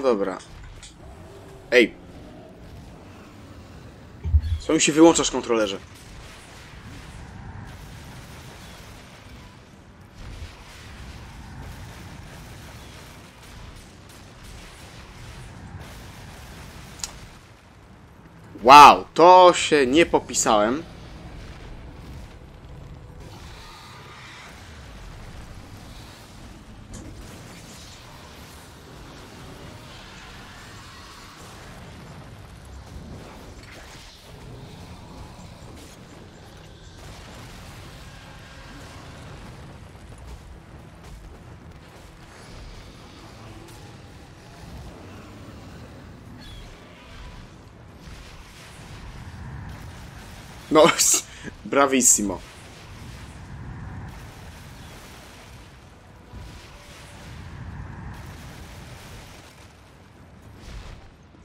dobra. Ej. Co mi się wyłączasz, kontrolerze? Wow, to się nie popisałem. No, bravissimo.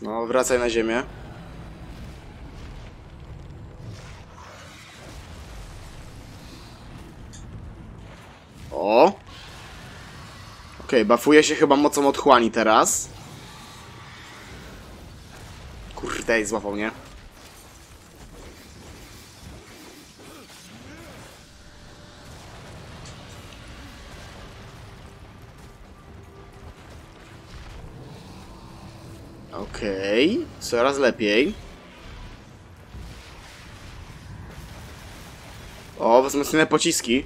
No, wracaj na ziemię. O! Okej, okay, bafuje się chyba mocą otchłani teraz. Kurde, złapał mnie. Okej, okay. coraz lepiej. O, wzmocnione pociski.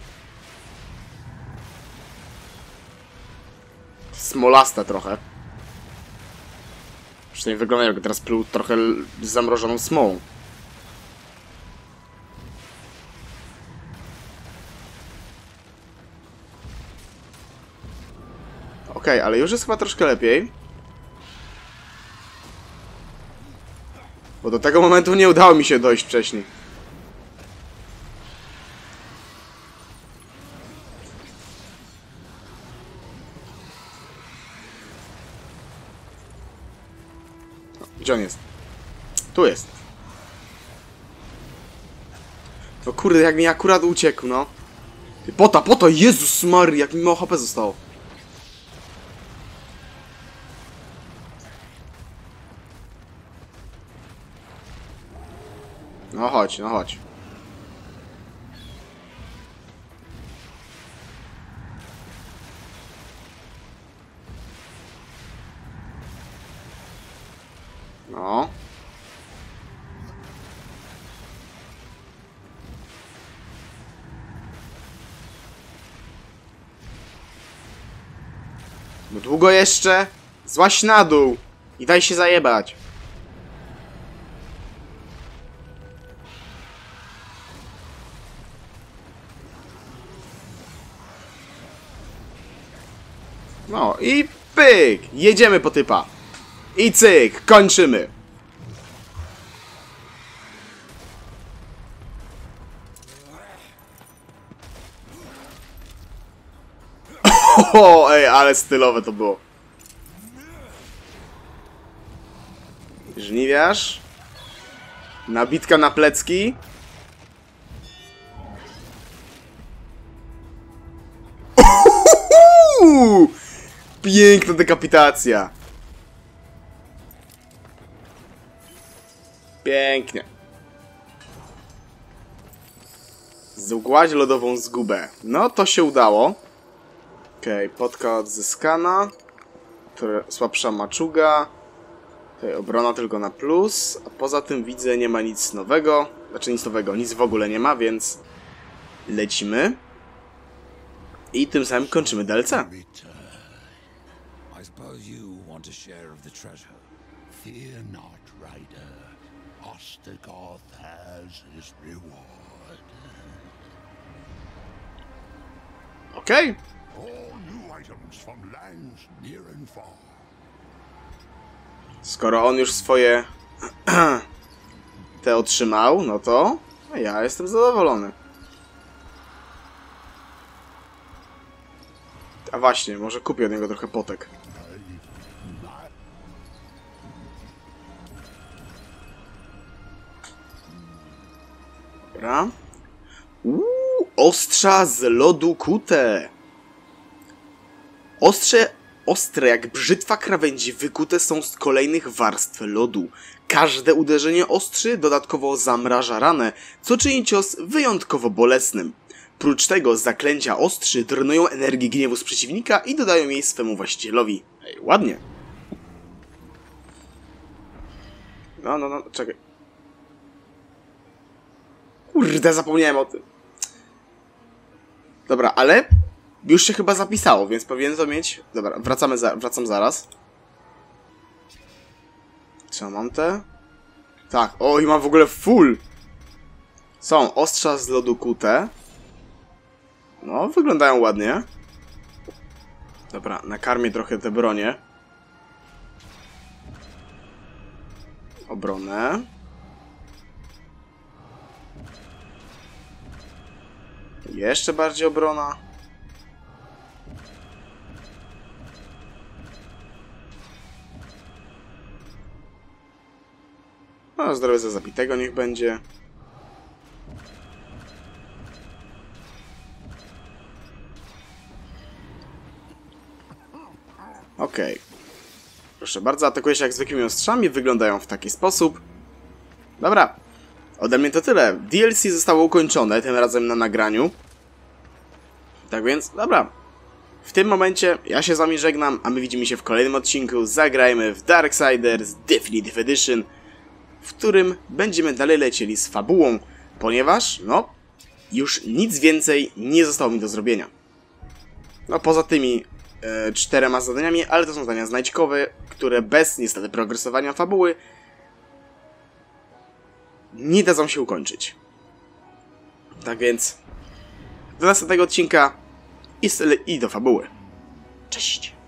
Smolasta trochę. Przynajmniej wygląda jakby teraz pluł trochę zamrożoną smołą. Okej, okay, ale już jest chyba troszkę lepiej. Do tego momentu nie udało mi się dojść wcześniej. Gdzie on jest? Tu jest. No kurde, jak mi akurat uciekł, no. Pota, pota, Jezus Mary, jak mi mało HP zostało. No chodź, no chodź. No. No długo jeszcze? Złaś na dół i daj się zajebać. No i pyk! Jedziemy po typa. I cyk! Kończymy. O, ej, ale stylowe to było. Żniwiarz. Nabitka na plecki. Piękna dekapitacja. Pięknie. Zgładź lodową zgubę. No, to się udało. Okej, okay, podka odzyskana. Słabsza maczuga. Okay, obrona tylko na plus. A poza tym widzę, nie ma nic nowego. Znaczy nic nowego, nic w ogóle nie ma, więc lecimy. I tym samym kończymy DLC. Want a share of the treasure. Fear not, Rider. Ostagoth has his reward. Okay. All new items from lands near and far. Skoro on już swoje te otrzymał, no to ja jestem zadowolony. A właśnie, może kupię od niego trochę potek. Dobra. Uuu, ostrza z lodu kute. Ostrze Ostre jak brzytwa krawędzi wykute są z kolejnych warstw lodu. Każde uderzenie ostrzy dodatkowo zamraża ranę, co czyni cios wyjątkowo bolesnym. Prócz tego zaklęcia ostrzy drenują energię gniewu z przeciwnika i dodają jej swemu właścicielowi. Ej, ładnie. No, no, no, czekaj. Kurde, zapomniałem o tym. Dobra, ale już się chyba zapisało, więc powinien to mieć. Dobra, wracamy za, wracam zaraz. Co mam te? Tak, o i mam w ogóle full. Są ostrza z lodu kute. No, wyglądają ładnie. Dobra, nakarmię trochę te bronie. Obronę. Jeszcze bardziej obrona. No, zdrowie za zabitego niech będzie. Okej. Proszę bardzo, atakuje się jak zwykłymi ostrzami, wyglądają w taki sposób. Dobra, ode mnie to tyle. DLC zostało ukończone, tym razem na nagraniu. Tak więc, dobra. W tym momencie ja się z wami żegnam, a my widzimy się w kolejnym odcinku. Zagrajmy w Darksiders Definitive Edition, w którym będziemy dalej lecieli z fabułą, ponieważ, no, już nic więcej nie zostało mi do zrobienia. No, poza tymi e, czterema zadaniami, ale to są zadania znajdźkowe, które bez niestety progresowania fabuły nie dadzą się ukończyć. Tak więc do następnego odcinka i, i do fabuły. Cześć!